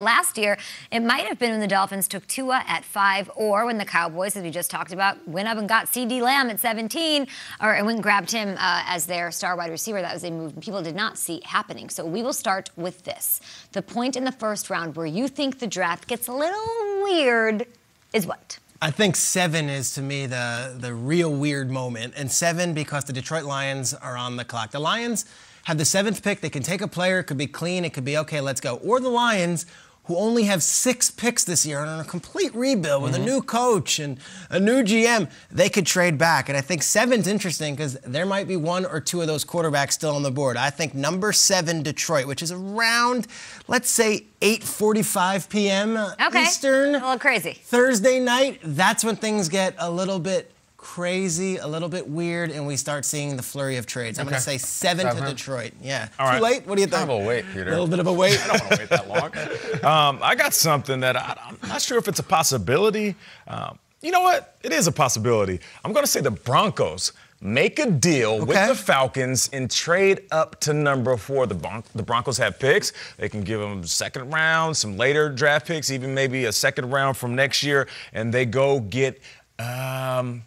Last year, it might have been when the Dolphins took Tua at five, or when the Cowboys, as we just talked about, went up and got CeeDee Lamb at 17, or and went and grabbed him uh, as their star wide receiver. That was a move people did not see happening. So we will start with this. The point in the first round where you think the draft gets a little weird is what? I think seven is to me the the real weird moment, and seven because the Detroit Lions are on the clock. The Lions have the seventh pick. They can take a player. It could be clean. It could be okay. Let's go. Or the Lions who only have six picks this year and on a complete rebuild with mm-hmm. a new coach and a new GM, they could trade back. And I think seven's interesting because there might be one or two of those quarterbacks still on the board. I think number seven, Detroit, which is around, let's say, 8:45 p.m. Okay. Eastern. A little crazy. Thursday night. That's when things get a little bit crazy, a little bit weird, and we start seeing the flurry of trades. I'm going to say seven, seven, to Detroit. Yeah. All Too right. late? What do you think? Kind of a wait, Peter. A little bit of a wait. I don't want to wait that long. um, I got something that I, am not sure if it's a possibility. Um, you know what? It is a possibility. I'm going to say the Broncos make a deal okay. with the Falcons and trade up to number four. The, Bron- the Broncos have picks. They can give them second round, some later draft picks, even maybe a second round from next year, and they go get. Um,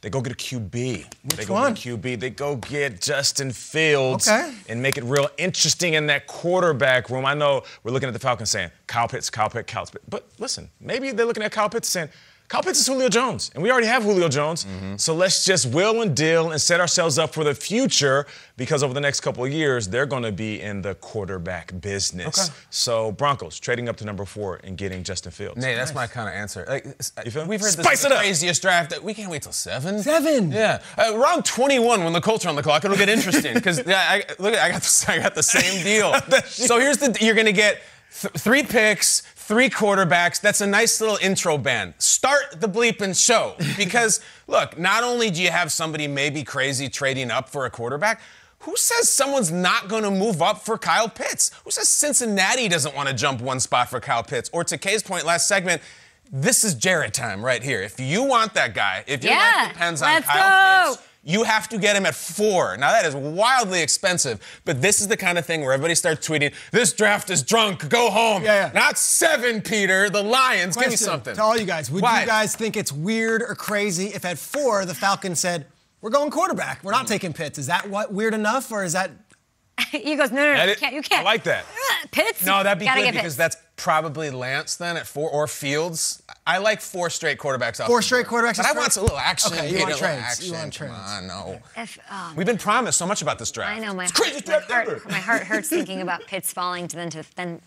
they go get a QB. Which they go one? get a QB. They go get Justin Fields okay. and make it real interesting in that quarterback room. I know we're looking at the Falcons saying Kyle Pitts, Kyle Pitts, Kyle Pitts. But listen, maybe they're looking at Kyle Pitts saying, Kyle Pitts is Julio Jones, and we already have Julio Jones. Mm-hmm. So let's just will and deal and set ourselves up for the future because over the next couple of years, they're going to be in the quarterback business. Okay. So Broncos trading up to number four and getting Justin Fields. Nate, that's nice. my kind of answer. Like, you feel? We've heard Spice this craziest draft. That we can't wait till seven. Seven. Yeah, uh, around 21 when the Colts are on the clock, it'll get interesting because yeah, I, look, I got the, I got the same deal. so here's the you're going to get th- three picks three quarterbacks. That's a nice little intro band. Start the bleeping show. Because, look, not only do you have somebody maybe crazy trading up for a quarterback, who says someone's not going to move up for Kyle Pitts? Who says Cincinnati doesn't want to jump one spot for Kyle Pitts? Or to Kay's point last segment, this is Jared time right here. If you want that guy, if your yeah, life depends on Kyle go. Pitts, you have to get him at four. Now that is wildly expensive, but this is the kind of thing where everybody starts tweeting, "This draft is drunk. Go home." Yeah, yeah. Not seven, Peter. The Lions. Question Give me something. To all you guys, would Why? you guys think it's weird or crazy if at four the Falcons said, "We're going quarterback. We're not hmm. taking Pitts"? Is that what weird enough, or is that? he goes, "No, no, no. You can't. You can't." I like that. Pitts. No, that'd be Gotta good because Pitts. that's probably Lance then at four or Fields. I like four straight quarterbacks off. Four the straight quarterbacks But I want a little action. Okay, you want a little trades. Action. You want Come on, no. If, um, We've been promised so much about this draft. I know my It's heart, craziest my draft heart, ever. my heart hurts thinking about Pitts falling to then to then.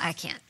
I can't. Okay.